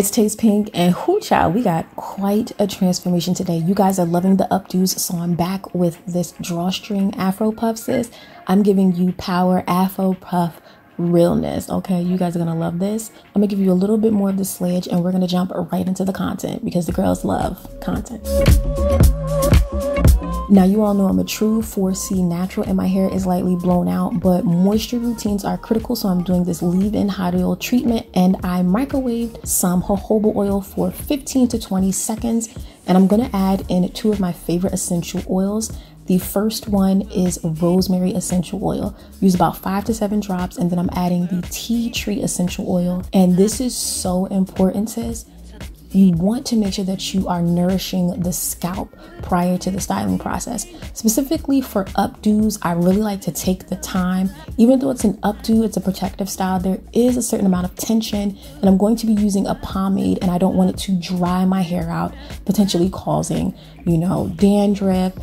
It's Taste Pink and whoo child, we got quite a transformation today. You guys are loving the updos, so I'm back with this drawstring afro puff sis. I'm giving you power afro puff realness, okay? You guys are gonna love this. I'm gonna give you a little bit more of the sledge and we're gonna jump right into the content because the girls love content. Now, you all know I'm a true 4C natural and my hair is lightly blown out, but moisture routines are critical. So I'm doing this leave-in hot oil treatment and I microwaved some jojoba oil for 15 to 20 seconds. And I'm gonna add in two of my favorite essential oils. The first one is rosemary essential oil. Use about five to seven drops, and then I'm adding the tea tree essential oil. And this is so important, sis you want to make sure that you are nourishing the scalp prior to the styling process. Specifically for updos, I really like to take the time. Even though it's an updo, it's a protective style, there is a certain amount of tension, and I'm going to be using a pomade, and I don't want it to dry my hair out, potentially causing, you know, dandruff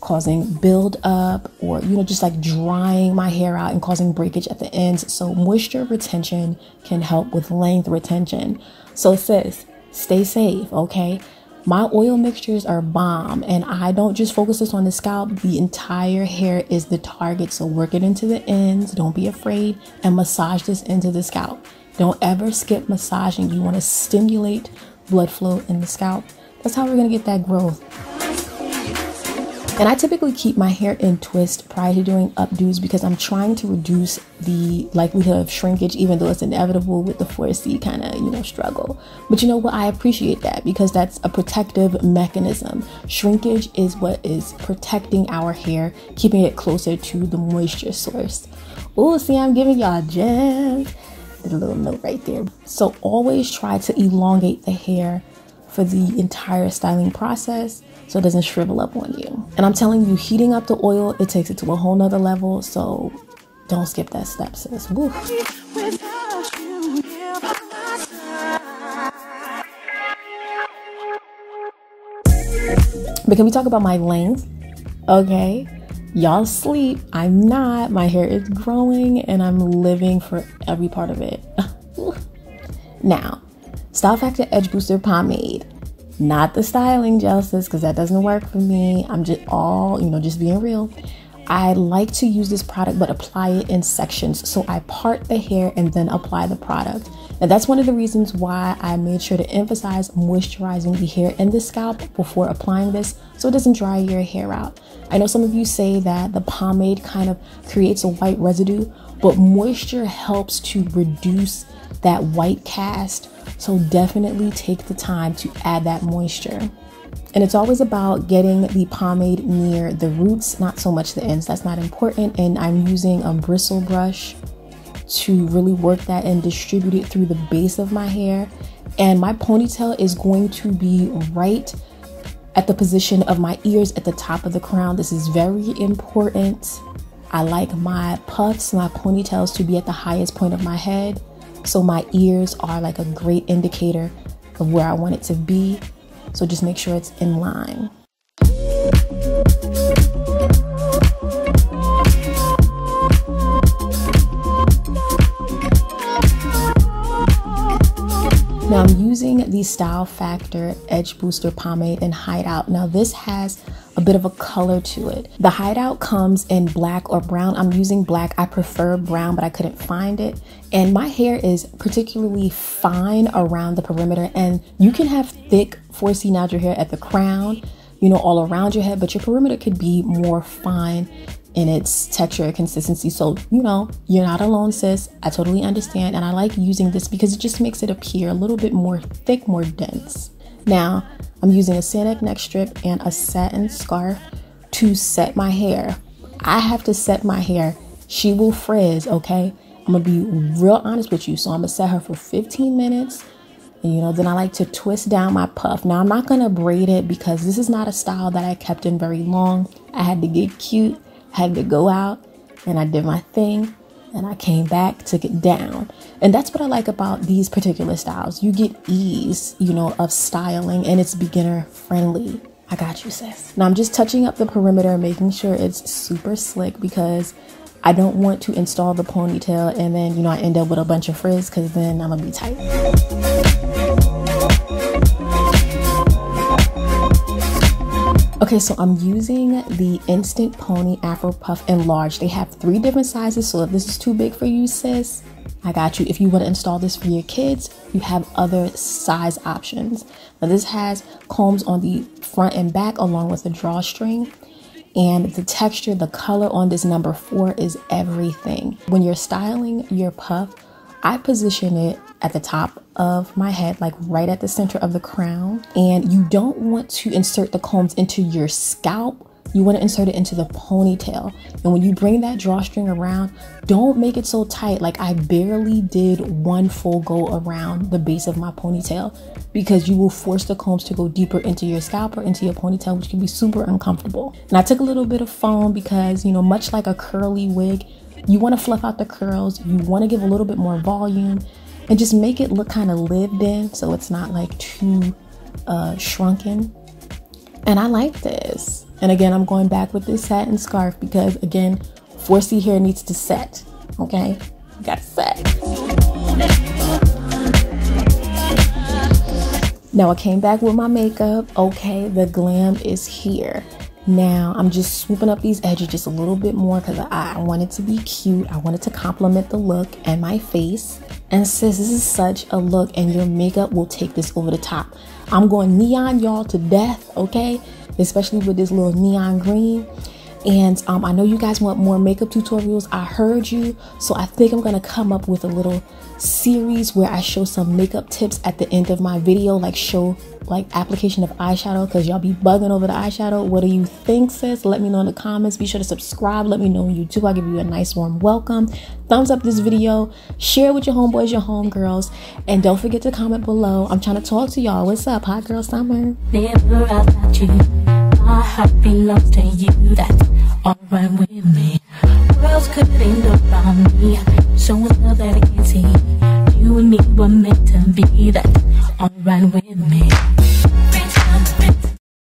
causing build up or you know just like drying my hair out and causing breakage at the ends so moisture retention can help with length retention so sis stay safe, okay? My oil mixtures are bomb, and I don't just focus this on the scalp. The entire hair is the target. So work it into the ends. Don't be afraid and massage this into the scalp. Don't ever skip massaging. You want to stimulate blood flow in the scalp. That's how we're going to get that growth. And I typically keep my hair in twist prior to doing updos because I'm trying to reduce the likelihood of shrinkage, even though it's inevitable with the 4C kind of, you know, struggle. But you know what? I appreciate that because that's a protective mechanism. Shrinkage is what is protecting our hair, keeping it closer to the moisture source. Oh, see, I'm giving y'all gems. Did a little note right there. So always try to elongate the hair for the entire styling process so it doesn't shrivel up on you. And I'm telling you, heating up the oil, it takes it to a whole nother level. So don't skip that step, sis. Woo. But can we talk about my length? Okay. Y'all sleep. I'm not. My hair is growing and I'm living for every part of it. now, Style Factor Edge Booster Pomade not the styling justice because that doesn't work for me. I'm just all, you know, just being real. I like to use this product but apply it in sections. So I part the hair and then apply the product. And that's one of the reasons why I made sure to emphasize moisturizing the hair and the scalp before applying this so it doesn't dry your hair out. I know some of you say that the pomade kind of creates a white residue, but moisture helps to reduce that white cast so definitely take the time to add that moisture. And it's always about getting the pomade near the roots, not so much the ends. That's not important. And I'm using a bristle brush to really work that and distribute it through the base of my hair. And my ponytail is going to be right at the position of my ears at the top of the crown. This is very important. I like my puffs, my ponytails to be at the highest point of my head. So my ears are like a great indicator of where I want it to be. So just make sure it's in line. Style Factor Edge Booster Pomade in Hideout. Now this has a bit of a color to it. The Hideout comes in black or brown. I'm using black. I prefer brown, but I couldn't find it. And my hair is particularly fine around the perimeter and you can have thick 4C natural hair at the crown, you know, all around your head, but your perimeter could be more fine in its texture and consistency. So, you know, you're not alone, sis. I totally understand. And I like using this because it just makes it appear a little bit more thick, more dense. Now, I'm using a Sanek neck strip and a satin scarf to set my hair. I have to set my hair. She will frizz, okay? I'm gonna be real honest with you. So I'm gonna set her for 15 minutes. You know, then I like to twist down my puff. Now I'm not gonna braid it because this is not a style that I kept in very long. I had to get cute I had to go out and I did my thing and I came back, took it down. And that's what I like about these particular styles. You get ease, you know, of styling and it's beginner friendly. I got you, sis. Now I'm just touching up the perimeter, making sure it's super slick because I don't want to install the ponytail and then, you know, I end up with a bunch of frizz because then I'm going to be tight. Okay, so I'm using the Instant Pony Afro Puff Enlarged. They have three different sizes, so if this is too big for you, sis, I got you. If you want to install this for your kids, you have other size options. Now, this has combs on the front and back along with a drawstring. And the texture, the color on this number four is everything. When you're styling your puff, I position it at the top of my head, like right at the center of the crown. And you don't want to insert the combs into your scalp. You want to insert it into the ponytail. And when you bring that drawstring around, don't make it so tight. Like I barely did one full go around the base of my ponytail because you will force the combs to go deeper into your scalp or into your ponytail, which can be super uncomfortable. And I took a little bit of foam because, you know, much like a curly wig, you want to fluff out the curls, you want to give a little bit more volume and just make it look kind of lived in so it's not like too uh, shrunken. And I like this. And again, I'm going back with this hat and scarf because again, 4C hair needs to set, okay? Gotta set. Now I came back with my makeup. Okay, the glam is here. Now I'm just swooping up these edges just a little bit more because I, I want it to be cute. I want it to complement the look and my face. And sis, this is such a look and your makeup will take this over the top. I'm going neon y'all to death, okay? Especially with this little neon green. And um, I know you guys want more makeup tutorials. I heard you. So I think I'm going to come up with a little series where I show some makeup tips at the end of my video, like show like application of eyeshadow because y'all be bugging over the eyeshadow. What do you think, sis? Let me know in the comments. Be sure to subscribe. Let me know when you do. I'll give you a nice warm welcome. Thumbs up this video. Share with your homeboys, your homegirls. And don't forget to comment below. I'm trying to talk to y'all. What's up? Hot Girl Summer. Heart belongs to you. That's alright with me. Worlds couldn't around me. Showing love that I can't see. You and me were meant to be. That's alright with me.